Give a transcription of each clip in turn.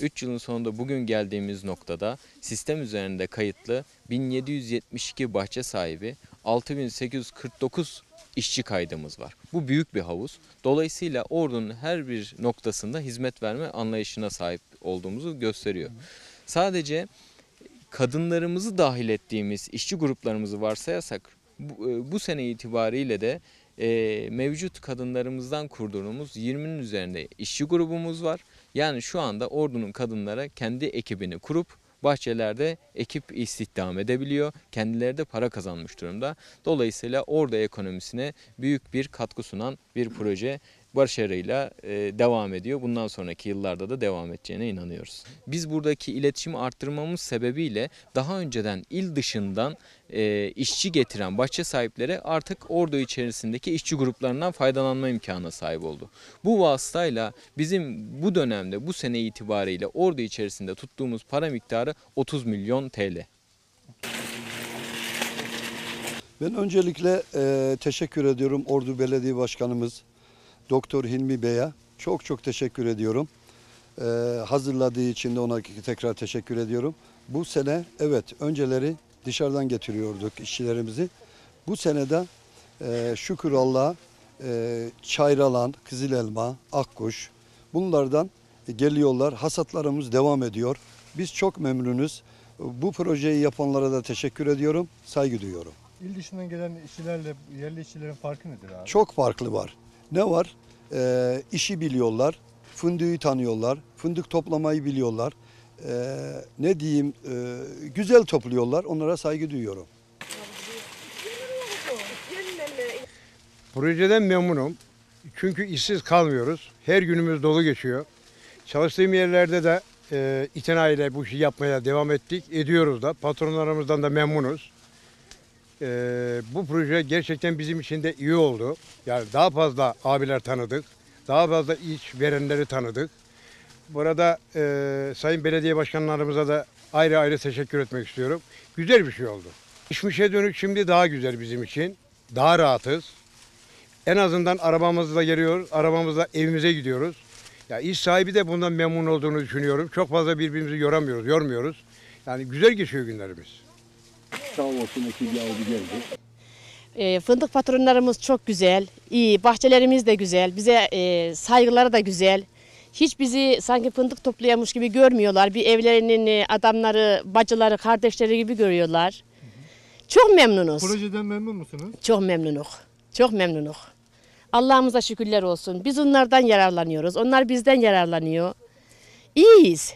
Üç yılın sonunda bugün geldiğimiz noktada sistem üzerinde kayıtlı 1772 bahçe sahibi 6849 işçi kaydımız var. Bu büyük bir havuz. Dolayısıyla ordunun her bir noktasında hizmet verme anlayışına sahip olduğumuzu gösteriyor. Sadece kadınlarımızı dahil ettiğimiz işçi gruplarımızı varsayarsak bu, e, bu sene itibariyle de e, mevcut kadınlarımızdan kurduğumuz 20'nin üzerinde işçi grubumuz var. Yani şu anda ordunun kadınlara kendi ekibini kurup bahçelerde ekip istihdam edebiliyor. Kendileri de para kazanmış durumda. Dolayısıyla orada ekonomisine büyük bir katkı sunan bir proje başarıyla e, devam ediyor. Bundan sonraki yıllarda da devam edeceğine inanıyoruz. Biz buradaki iletişimi arttırmamız sebebiyle daha önceden il dışından e, işçi getiren bahçe sahipleri artık ordu içerisindeki işçi gruplarından faydalanma imkanına sahip oldu. Bu vasıtayla bizim bu dönemde bu sene itibariyle ordu içerisinde tuttuğumuz para miktarı 30 milyon TL. ben öncelikle e, teşekkür ediyorum Ordu Belediye Başkanımız Doktor Hilmi Bey'e. Çok çok teşekkür ediyorum. E, hazırladığı için de ona tekrar teşekkür ediyorum. Bu sene evet önceleri dışarıdan getiriyorduk işçilerimizi. Bu senede e, şükür Allah'a e, Çayralan, Kızıl Elma, Akkuş bunlardan geliyorlar. Hasatlarımız devam ediyor. Biz çok memnunuz. Bu projeyi yapanlara da teşekkür ediyorum. Saygı duyuyorum. İl dışından gelen işçilerle yerli işçilerin farkı nedir abi? Çok farklı var. Ne var? Ee, işi biliyorlar, fındığı tanıyorlar, fındık toplamayı biliyorlar. Ee, ne diyeyim, e, güzel topluyorlar. Onlara saygı duyuyorum. Projeden memnunum. Çünkü işsiz kalmıyoruz. Her günümüz dolu geçiyor. Çalıştığım yerlerde de e, itinayla bu işi yapmaya devam ettik. Ediyoruz da. Patronlarımızdan da memnunuz. E, bu proje gerçekten bizim için de iyi oldu. Yani daha fazla abiler tanıdık. Daha fazla iş verenleri tanıdık. Burada e, sayın belediye başkanlarımıza da ayrı ayrı teşekkür etmek istiyorum. Güzel bir şey oldu. İşmişe dönük şimdi daha güzel bizim için. Daha rahatız. En azından arabamızla geliyoruz, arabamızla evimize gidiyoruz. Ya iş sahibi de bundan memnun olduğunu düşünüyorum. Çok fazla birbirimizi yoramıyoruz, yormuyoruz. Yani güzel geçiyor günlerimiz. Sağ olsun ekibi aldı geldi. E, fındık patronlarımız çok güzel, iyi. Bahçelerimiz de güzel. Bize e, saygıları da güzel. Hiç bizi sanki fındık toplayamış gibi görmüyorlar. Bir evlerinin e, adamları, bacıları, kardeşleri gibi görüyorlar. Çok memnunuz. Projeden memnun musunuz? Çok memnunuk. Çok memnunuk. Allah'ımıza şükürler olsun. Biz onlardan yararlanıyoruz. Onlar bizden yararlanıyor. İyiyiz.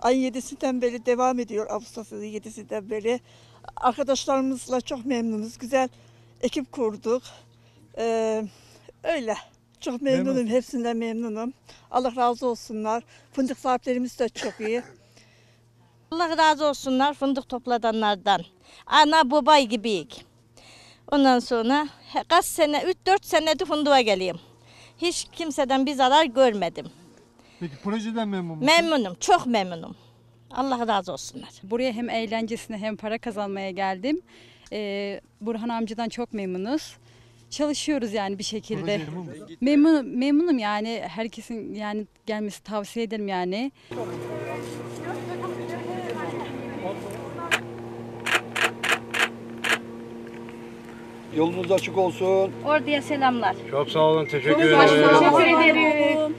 Ay 7'sinden beri devam ediyor Ağustos ayı 7'sinden beri. Arkadaşlarımızla çok memnunuz. Güzel ekip kurduk. Ee, öyle. Çok memnunum. Memnun. Hepsinden memnunum. Allah razı olsunlar. Fındık sahiplerimiz de çok iyi. Allah razı olsunlar fındık topladanlardan. Ana babay gibiyik. Ondan sonra kaç sene, 3-4 senedir fındığa geleyim. Hiç kimseden bir zarar görmedim. Peki projeden memnun musunuz? Memnunum, çok memnunum. Allah razı olsunlar. Buraya hem eğlencesine hem para kazanmaya geldim. Ee, Burhan amcadan çok memnunuz. Çalışıyoruz yani bir şekilde. Memnun, memnunum yani herkesin yani gelmesi tavsiye ederim yani. Yolunuz açık olsun. Orduya selamlar. Çok sağ olun, teşekkür ederim. Teşekkür ederim.